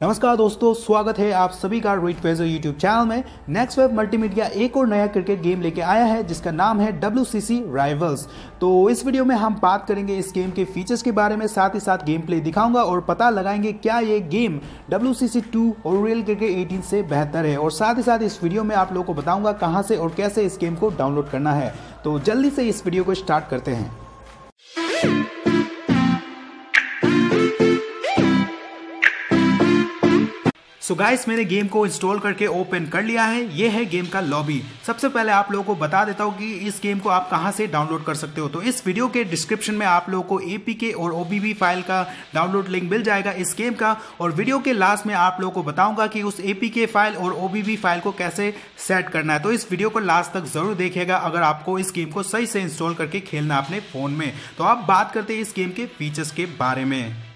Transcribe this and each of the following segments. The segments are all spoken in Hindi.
नमस्कार दोस्तों, स्वागत है आप सभी का रोहित फेजर यूट्यूब चैनल में। नेक्स्ट वेब मल्टीमीडिया एक और नया क्रिकेट गेम लेके आया है, जिसका नाम है डब्ल्यू सी सी राइवल्स तो इस वीडियो में हम बात करेंगे इस गेम के फीचर्स के बारे में, साथ ही साथ गेम प्ले दिखाऊँगा और पता लगाएँगे क्या ये गेम डब्ल्यू सी और रियल क्रिकेट एटीन से बेहतर है। और साथ ही साथ इस वीडियो में आप लोगों को बताऊँगा कहाँ से और कैसे इस गेम को डाउनलोड करना है। तो जल्दी से इस वीडियो को स्टार्ट करते हैं। सो गाइस मैंने गेम को इंस्टॉल करके ओपन कर लिया है। ये है गेम का लॉबी सबसे पहले आप लोगों को बता देता हूँ कि इस गेम को आप कहाँ से डाउनलोड कर सकते हो। तो इस वीडियो के डिस्क्रिप्शन में आप लोगों को एपीके और ओबीबी फ़ाइल का डाउनलोड लिंक मिल जाएगा इस गेम का। और वीडियो के लास्ट में आप लोगों को बताऊँगा कि उस एपीके फ़ाइल और ओबीबी फ़ाइल को कैसे सेट करना है। तो इस वीडियो को लास्ट तक ज़रूर देखेगा अगर आपको इस गेम को सही से इंस्टॉल करके खेलना अपने फ़ोन में। तो आप बात करते हैं इस गेम के फीचर्स के बारे में।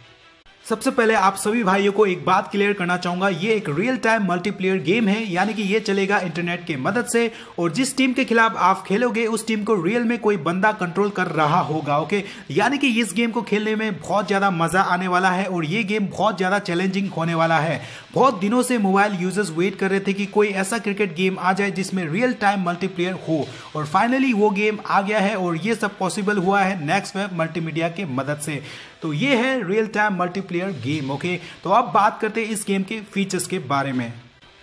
सबसे पहले आप सभी भाइयों को एक बात क्लियर करना चाहूँगा। ये एक रियल टाइम मल्टीप्लेयर गेम है, यानी कि ये चलेगा इंटरनेट के मदद से, और जिस टीम के खिलाफ आप खेलोगे, उस टीम को रियल में कोई बंदा कंट्रोल कर रहा होगा ओके यानी कि इस गेम को खेलने में बहुत ज़्यादा मज़ा आने वाला है, और ये गेम बहुत ज़्यादा चैलेंजिंग होने वाला है। बहुत दिनों से मोबाइल यूज़र्स वेट कर रहे थे कि कोई ऐसा क्रिकेट गेम आ जाए जिसमें रियल टाइम मल्टीप्लेयर हो। और फाइनली वो गेम आ गया है, और ये सब पॉसिबल हुआ है नेक्स्ट वेब मल्टीमीडिया के मदद से। तो ये है real time multiplayer game okay तो अब बात करते हैं इस गेम के फीचर्स के बारे में।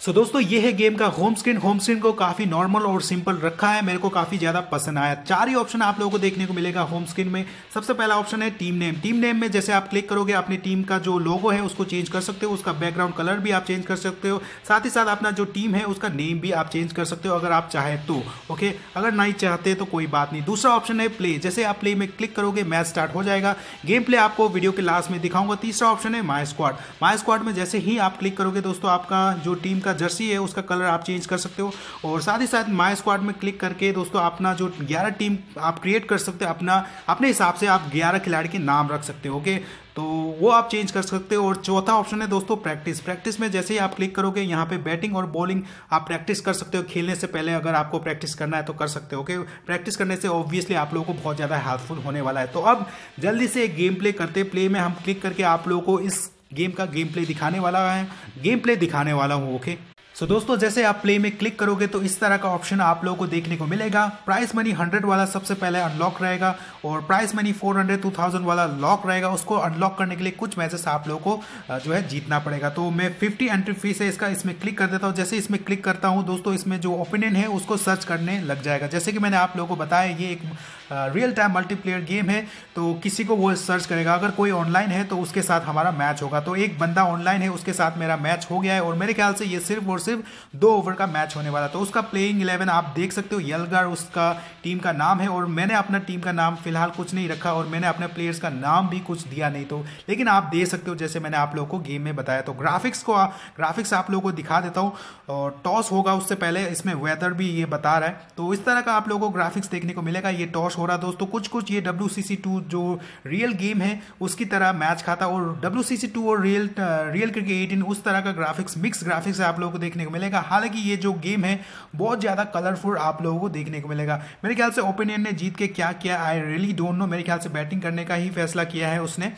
सो so, दोस्तों ये है गेम का होम स्क्रीन होम स्क्रीन को काफ़ी नॉर्मल और सिंपल रखा है. मेरे को काफ़ी ज़्यादा पसंद आया. चार ही ऑप्शन आप लोगों को देखने को मिलेगा होम स्क्रीन में. सबसे पहला ऑप्शन है टीम नेम टीम नेम में जैसे आप क्लिक करोगे अपनी टीम का जो लोगो है उसको चेंज कर सकते हो. उसका बैकग्राउंड कलर भी आप चेंज कर सकते हो. साथ ही साथ अपना जो टीम है उसका नेम भी आप चेंज कर सकते हो अगर आप चाहे तो. ओके अगर नहीं चाहते तो कोई बात नहीं. दूसरा ऑप्शन है प्ले जैसे आप प्ले में क्लिक करोगे मैच स्टार्ट हो जाएगा. गेम प्ले आपको वीडियो के लास्ट में दिखाऊँगा. तीसरा ऑप्शन है माई स्क्वाड माई स्क्वाड में जैसे ही आप क्लिक करोगे दोस्तों आपका जो टीम का जर्सी है, उसका कलर आप चेंज कर सकते हो। और साथ ही साथ माई स्क्वाड में क्लिक करके दोस्तों अपना जो 11 टीम आप क्रिएट कर सकते हो, अपना, अपने हिसाब से आप 11 खिलाड़ी के नाम रख सकते हो ओके तो वो आप चेंज कर सकते हो। और चौथा ऑप्शन है दोस्तों प्रैक्टिस प्रैक्टिस में जैसे ही आप क्लिक करोगे, यहाँ पे बैटिंग और बॉलिंग आप प्रैक्टिस कर सकते हो। खेलने से पहले अगर आपको प्रैक्टिस करना है तो कर सकते हो ओके प्रैक्टिस करने से ऑब्वियसली आप लोगों को बहुत ज़्यादा हेल्पफुल होने वाला है। तो अब जल्दी से गेम प्ले करते प्ले में हम क्लिक करके आप लोगों को इस गेम का गेम प्ले दिखाने वाला है। गेम प्ले दिखाने वाला हूँ ओके सो so, दोस्तों जैसे आप प्ले में क्लिक करोगे तो इस तरह का ऑप्शन आप लोगों को देखने को मिलेगा। प्राइस मनी 100 वाला सबसे पहले अनलॉक रहेगा और प्राइस मनी 400 2000 वाला लॉक रहेगा। उसको अनलॉक करने के लिए कुछ मैसेज आप लोगों को जो है जीतना पड़ेगा। तो मैं 50 एंट्री फ़ीस है इसका इसमें क्लिक कर देता हूँ। जैसे इसमें क्लिक करता हूँ दोस्तों इसमें जो ओपिनियन है उसको सर्च करने लग जाएगा। जैसे कि मैंने आप लोगों को बताया ये एक रियल टाइम मल्टीप्लेयर गेम है तो किसी को वो सर्च करेगा। अगर कोई ऑनलाइन है तो उसके साथ हमारा मैच होगा। तो एक बंदा ऑनलाइन है उसके साथ मेरा मैच हो गया है और मेरे ख्याल से ये सिर्फ़ और सिर्फ़ दो ओवर का मैच होने वाला। तो उसका प्लेइंग इलेवन आप देख सकते हो यलगर उसका टीम का नाम है और मैंने अपना टीम का नाम फ़िलहाल कुछ नहीं रखा और मैंने अपने प्लेयर्स का नाम भी कुछ दिया नहीं तो। लेकिन आप दे सकते हो, जैसे मैंने आप लोगों को गेम में बताया। तो ग्राफिक्स को ग्राफिक्स आप लोगों को दिखा देता हूँ और टॉस होगा उससे पहले, इसमें वेदर भी ये बता रहा है। तो इस तरह का आप लोगों को ग्राफिक्स देखने को मिलेगा। ये टॉस हो रहा दोस्तों कुछ कुछ ये डब्ल्यू जो रियल गेम है, उसकी तरह मैच खाता और डब्ल्यू और रियल रियल क्रिकेट एटीन उस तरह का ग्राफिक्स मिक्स ग्राफिक्स आप लोगों को देखने को मिलेगा। हालाँकि ये जो गेम है, बहुत ज़्यादा कलरफुल आप लोगों को देखने को मिलेगा। मेरे ख्याल से ओपिनियन ने जीत के क्या किया आई रियली डोंट नो मेरे ख्याल से बैटिंग करने का ही फैसला किया है उसने।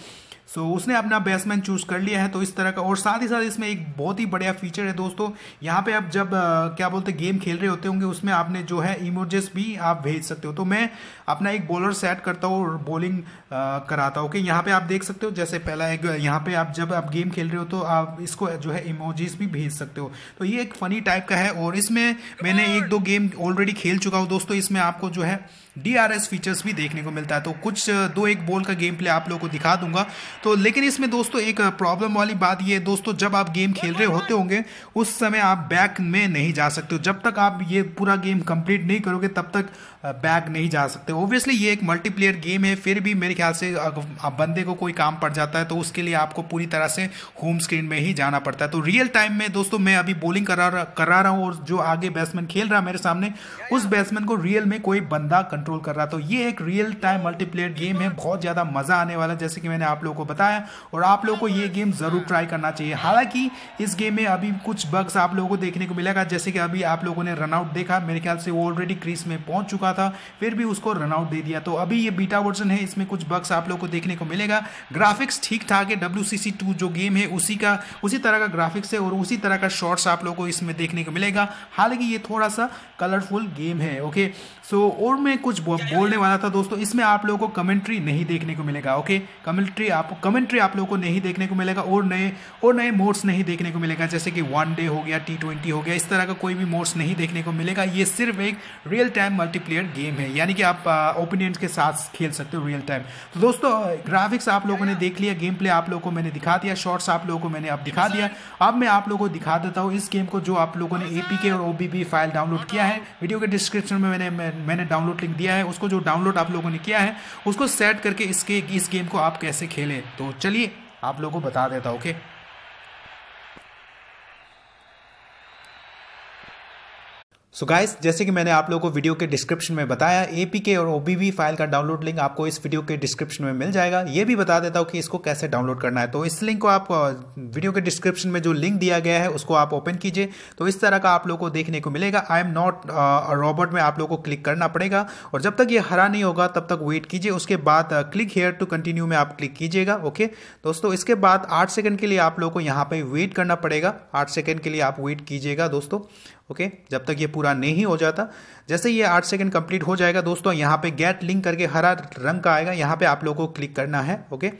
सो so, उसने अपना बैट्समैन चूज़ कर लिया है तो इस तरह का और साथ ही साथ इसमें एक बहुत ही बढ़िया फीचर है दोस्तों। यहाँ पे आप जब आ, क्या बोलते गेम खेल रहे होते होंगे उसमें आपने जो है इमोजेस भी आप भेज सकते हो। तो मैं अपना एक बॉलर सेट करता हूँ और बॉलिंग कराता हूँ। ओके यहाँ पे आप देख सकते हो जैसे पहला एक यहाँ पे आप जब आप गेम खेल रहे हो तो आप इसको जो है इमोजेस भी भेज सकते हो। तो ये एक फनी टाइप का है और इसमें मैंने एक दो गेम ऑलरेडी खेल चुका हूँ दोस्तों। इसमें आपको जो है डीआरएस फीचर्स भी देखने को मिलता है। तो कुछ दो एक बॉल का गेम प्ले आप लोगों को दिखा दूँगा। तो लेकिन इसमें दोस्तों एक प्रॉब्लम वाली बात ये दोस्तों, जब आप गेम खेल रहे होते होंगे, उस समय आप बैक में नहीं जा सकते जब तक आप ये पूरा गेम कंप्लीट नहीं करोगे, तब तक बैक नहीं जा सकते। ओब्वियसली ये एक मल्टीप्लेयर गेम है, फिर भी मेरे ख्याल से बंदे को कोई काम पड़ जाता है तो उसके लिए आपको पूरी तरह से होम स्क्रीन में ही जाना पड़ता है। तो रियल टाइम में दोस्तों मैं अभी बॉलिंग करा करा रहा हूँ और जो आगे बैट्समैन खेल रहा है मेरे सामने, उस बैट्समैन को रियल में कोई बंदा कंट्रोल कर रहा तो ये एक रियल टाइम मल्टीप्लेयर गेम है, बहुत ज़्यादा मज़ा आने वाला जैसे कि मैंने आप लोगों को बताया, और आप लोगों को ये गेम ज़रूर ट्राई करना चाहिए। हालाँकि इस गेम में अभी कुछ बग्स आप लोगों को देखने को मिलेगा, जैसे कि अभी आप लोगों ने रनआउट देखा, मेरे ख्याल से वो ऑलरेडी क्रीज में पहुँच चुका था, फिर भी उसको रनआउट दे दिया। तो अभी ये बीटा वर्जन है, इसमें कुछ बग्स आप लोगों को देखने को मिलेगा। ग्राफिक्स ठीक ठाक है डब्ल्यू जो गेम है, उसी का, उसी तरह का ग्राफिक्स है और उसी तरह का शॉर्ट्स आप लोगों को इसमें देखने को मिलेगा। हालाँकि ये थोड़ा सा कलरफुल गेम है ओके सो और मैं कुछ बोलने वाला था दोस्तों, इसमें आप लोगों को कमेंट्री नहीं देखने को मिलेगा ओके कमेंट्री आप कमेंट्री आप लोगों को नहीं देखने को मिलेगा और नए और नए मोड्स नहीं देखने को मिलेगा, जैसे कि वन डे हो गया टी ट्वेंटी हो गया, इस तरह का कोई भी मोड्स नहीं देखने को मिलेगा। ये सिर्फ़ एक रियल टाइम मल्टीप्लेयर गेम है। यानी कि आप ओपिनियंस के साथ खेल सकते हो रियल टाइम तो दोस्तों ग्राफिक्स आप लोगों ने देख लिया गेम प्ले आप लोगों को मैंने दिखा दिया शॉर्ट्स आप लोगों को मैंने अब दिखा दिया। अब मैं आप लोगों को दिखा देता हूँ इस गेम को जो आप लोगों ने एपीके और ओबीबी फ़ाइल डाउनलोड किया है। वीडियो के डिस्क्रिप्शन में मैंने मैंने डाउनलोड लिंक दिया है। उसको जो डाउनलोड आप लोगों ने किया है उसको सेट करके इसके इस गेम को आप कैसे खेलें। तो चलिए आप लोगों को बता देता ओके सो so गाइस जैसे कि मैंने आप लोगों को वीडियो के डिस्क्रिप्शन में बताया एपीके और ओबीबी फ़ाइल का डाउनलोड लिंक आपको इस वीडियो के डिस्क्रिप्शन में मिल जाएगा। ये भी बता देता हूँ कि इसको कैसे डाउनलोड करना है। तो इस लिंक को आप वीडियो के डिस्क्रिप्शन में जो लिंक दिया गया है, उसको आप ओपन कीजिए। तो इस तरह का आप लोग को देखने को मिलेगा। आई एम नॉट रॉबर्ट में आप लोग को क्लिक करना पड़ेगा। और जब तक ये हरा नहीं होगा, तब तक वेट कीजिए। उसके बाद क्लिक हेयर टू कंटिन्यू में आप क्लिक कीजिएगा ओके दोस्तों, इसके बाद आठ सेकंड के लिए आप लोग को यहाँ पे वेट करना पड़ेगा। आठ सेकंड के लिए आप वेट कीजिएगा, दोस्तों ओके जब तक ये पूरा नहीं हो जाता। जैसे ये आठ सेकंड कंप्लीट हो जाएगा दोस्तों, यहाँ पे गेट लिंक करके हरा रंग का आएगा, यहाँ पे आप लोगों को क्लिक करना है ओके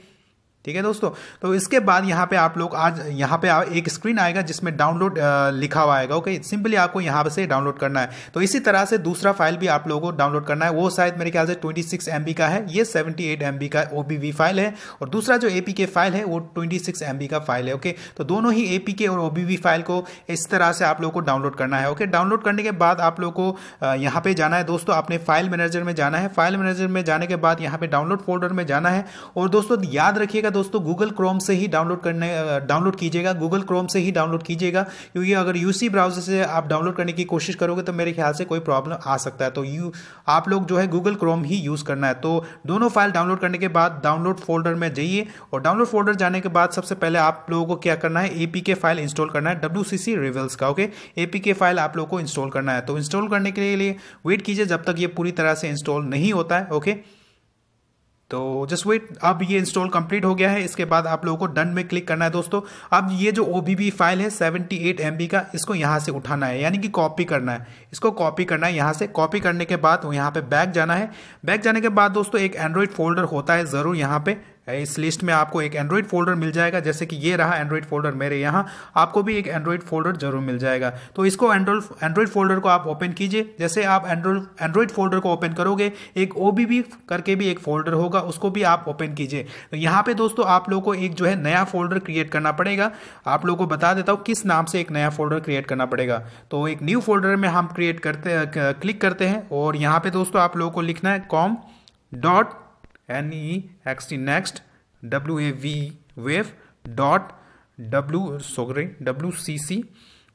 ठीक है दोस्तों? तो इसके बाद यहाँ पे आप लोग आज, यहाँ पे एक स्क्रीन आएगा जिसमें डाउनलोड लिखा हुआ आएगा ओके सिंपली आपको यहाँ से डाउनलोड करना है। तो इसी तरह से दूसरा फ़ाइल भी आप लोगों को डाउनलोड करना है। वो शायद मेरे ख्याल से 26 सिक्स का है। ये 78 एमबी का ओबीवी फ़ाइल है और दूसरा जो ए फ़ाइल है, वो 26 सिक्स का फ़ाइल है ओके तो दोनों ही ए और ओबीवी फ़ाइल को इस तरह से आप लोग को डाउनलोड करना है ओके डाउनलोड करने के बाद आप लोग को यहाँ पे जाना है दोस्तों अपने फ़ाइल मैनेजर में जाना है। फ़ाइल मैनेजर में जाने के बाद यहाँ पे डाउनलोड फोल्डर में जाना है। और दोस्तों, याद रखिएगा दोस्तों गूगल क्रोम से ही डाउनलोड करने डाउनलोड कीजिएगा। गूगल क्रोम से ही डाउनलोड कीजिएगा, क्योंकि अगर यूसी ब्राउज़र से आप डाउनलोड करने की कोशिश करोगे तो मेरे ख्याल से कोई प्रॉब्लम आ सकता है। तो यू, आप लोग जो है गूगल क्रोम ही यूज़ करना है। तो दोनों फ़ाइल डाउनलोड करने के बाद डाउनलोड फोल्डर में जाइए और डाउनलोड फोल्डर जाने के बाद सबसे पहले आप लोगों को क्या करना है एपी फ़ाइल इंस्टॉल करना है डब्ल्यू सी का ओके एपी फ़ाइल आप लोग को इंस्टॉल करना है। तो इंस्टॉल करने के लिए वेट कीजिए जब तक ये पूरी तरह से इंस्टॉल नहीं होता है ओके तो जस्ट वेट अब ये इंस्टॉल कंप्लीट हो गया है, इसके बाद आप लोगों को डन में क्लिक करना है दोस्तों। अब ये जो ओबीबी फ़ाइल है 78 एमबी का, इसको यहाँ से उठाना है, यानी कि कॉपी करना है। इसको कॉपी करना है यहाँ से। कॉपी करने के बाद यहाँ पे बैक जाना है। बैक जाने के बाद दोस्तों, एक एंड्रॉयड फोल्डर होता है ज़रूर यहाँ पे। इस लिस्ट में आपको एक एंड्रॉइड फोल्डर मिल जाएगा, जैसे कि ये रहा एंड्रॉइड फोल्डर मेरे यहाँ, आपको भी एक एंड्रॉइड फोल्डर ज़रूर मिल जाएगा। तो इसको एंड्रॉइड फोल्डर को आप ओपन कीजिए, जैसे आप एंड्रॉइड एंड्रॉइड फोल्डर को ओपन करोगे, एक ओबीबी करके भी एक फोल्डर होगा, उसको भी आप ओपन कीजिए। तो यहाँ पे दोस्तों आप लोग को एक जो है नया फोल्डर क्रिएट करना पड़ेगा। आप लोग को बता देता हूँ किस नाम से एक नया फोल्डर क्रिएट करना पड़ेगा। तो एक न्यू फोल्डर में हम क्रिएट करते क्लिक करते हैं, और यहाँ पे दोस्तों आप लोगों को लिखना है com dot N E X T next W A V wave dot W sorry W C C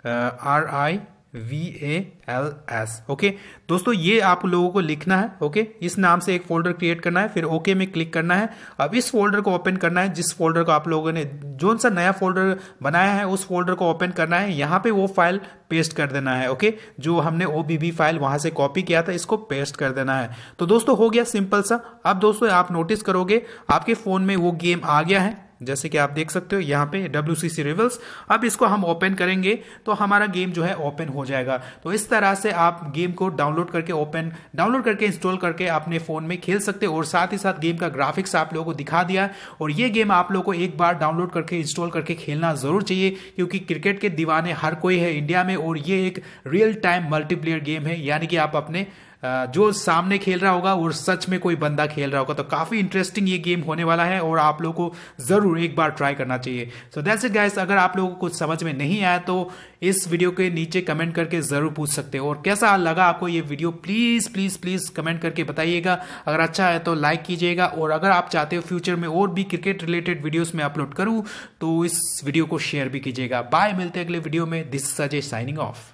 R I V A L S okay दोस्तों, ये आप लोगों को लिखना है ओके okay? इस नाम से एक फोल्डर क्रिएट करना है, फिर ओके okay में क्लिक करना है। अब इस फोल्डर को ओपन करना है, जिस फोल्डर को आप लोगों ने जो सा नया फोल्डर बनाया है, उस फोल्डर को ओपन करना है। यहाँ पे वो फ़ाइल पेस्ट कर देना है ओके okay? जो हमने ओबीबी फ़ाइल वहाँ से कॉपी किया था, इसको पेस्ट कर देना है। तो दोस्तों, हो गया सिंपल सा। अब दोस्तों, आप नोटिस करोगे, आपके फ़ोन में वो गेम आ गया है। जैसे कि आप देख सकते हो, यहाँ पे डब्ल्यू सी सी रिवल्स अब इसको हम ओपन करेंगे तो हमारा गेम जो है ओपन हो जाएगा। तो इस तरह से आप गेम को डाउनलोड करके ओपन डाउनलोड करके इंस्टॉल करके अपने फ़ोन में खेल सकते हो, और साथ ही साथ गेम का ग्राफिक्स आप लोगों को दिखा दिया। और ये गेम आप लोगों को एक बार डाउनलोड करके इंस्टॉल करके खेलना ज़रूर चाहिए, क्योंकि क्रिकेट के दीवाने हर कोई है इंडिया में, और ये एक रियल टाइम मल्टीप्लेयर गेम है, यानी कि आप अपने जो सामने खेल रहा होगा और सच में कोई बंदा खेल रहा होगा। तो काफ़ी इंटरेस्टिंग ये गेम होने वाला है और आप लोगों को ज़रूर एक बार ट्राई करना चाहिए। सो दैट्स इट गाइस अगर आप लोगों को कुछ समझ में नहीं आया तो इस वीडियो के नीचे कमेंट करके ज़रूर पूछ सकते हो। और कैसा लगा आपको ये video please please please comment करके बताइएगा। अगर अच्छा है तो लाइक कीजिएगा। और अगर आप चाहते हो फ्यूचर में और भी क्रिकेट रिलेटेड वीडियोस में अपलोड करूँ तो इस वीडियो को शेयर भी कीजिएगा। बाय मिलते हैं अगले वीडियो में। दिस सजे साइनिंग ऑफ़